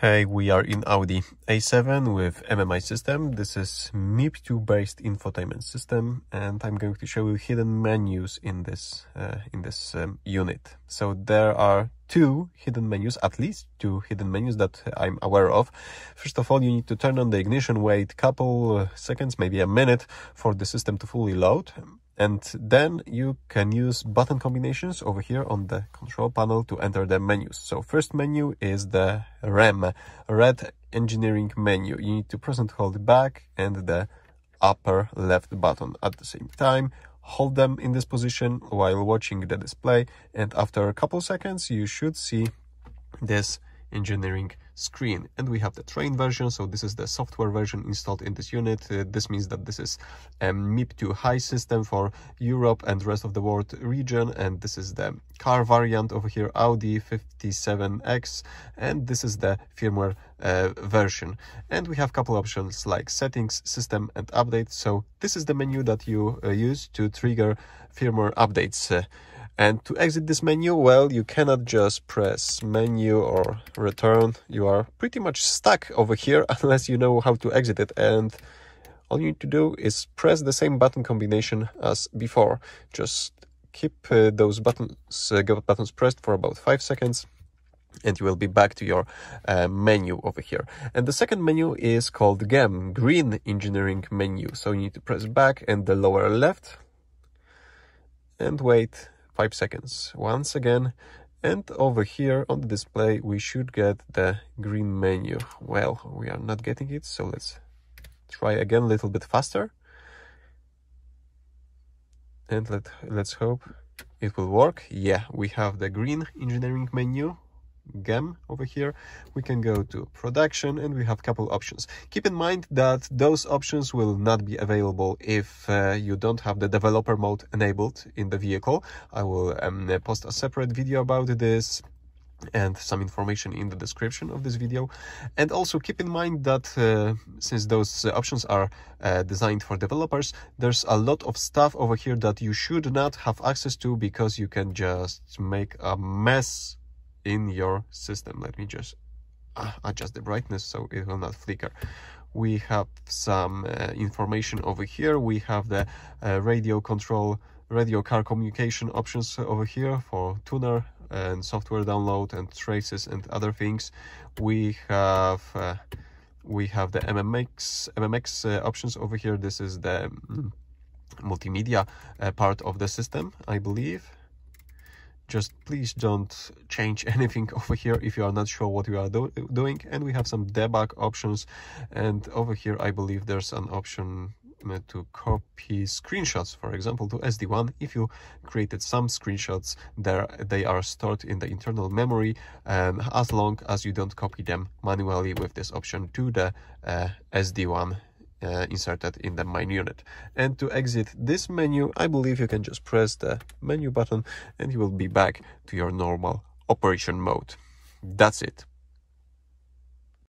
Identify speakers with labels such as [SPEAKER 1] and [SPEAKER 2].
[SPEAKER 1] Hey, we are in Audi A7 with MMI system. This is MIB2 based infotainment system and I'm going to show you hidden menus in this uh, in this um, unit. So there are two hidden menus, at least two hidden menus that I'm aware of. First of all, you need to turn on the ignition, wait a couple uh, seconds, maybe a minute for the system to fully load and then you can use button combinations over here on the control panel to enter the menus. So first menu is the REM, Red Engineering menu. You need to press and hold back and the upper left button at the same time. Hold them in this position while watching the display and after a couple seconds you should see this engineering screen. And we have the train version. So this is the software version installed in this unit. Uh, this means that this is a MIB2 high system for Europe and rest of the world region. And this is the car variant over here Audi 57X and this is the firmware uh, version. And we have a couple options like settings system and update so this is the menu that you uh, use to trigger firmware updates uh, and to exit this menu, well, you cannot just press menu or return. You are pretty much stuck over here unless you know how to exit it. And all you need to do is press the same button combination as before. Just keep uh, those buttons, uh, buttons pressed for about five seconds and you will be back to your uh, menu over here. And the second menu is called GEM, Green Engineering Menu. So you need to press back and the lower left and wait 5 seconds. Once again and over here on the display we should get the green menu. Well we are not getting it so let's try again a little bit faster. And let let's hope it will work. Yeah we have the green engineering menu GEM over here, we can go to production and we have a couple options. Keep in mind that those options will not be available if uh, you don't have the developer mode enabled in the vehicle. I will um, post a separate video about this and some information in the description of this video and also keep in mind that uh, since those options are uh, designed for developers there's a lot of stuff over here that you should not have access to because you can just make a mess in your system. Let me just uh, adjust the brightness so it will not flicker. We have some uh, information over here. We have the uh, radio control, radio car communication options over here for tuner and software download and traces and other things. We have uh, we have the MMX MMX uh, options over here. This is the mm, multimedia uh, part of the system, I believe just please don't change anything over here if you are not sure what you are do doing. And we have some debug options. And over here I believe there's an option uh, to copy screenshots for example to SD1 if you created some screenshots there they are stored in the internal memory um, as long as you don't copy them manually with this option to the uh, SD1 uh, inserted in the main unit. And to exit this menu, I believe you can just press the menu button and you will be back to your normal operation mode. That's it.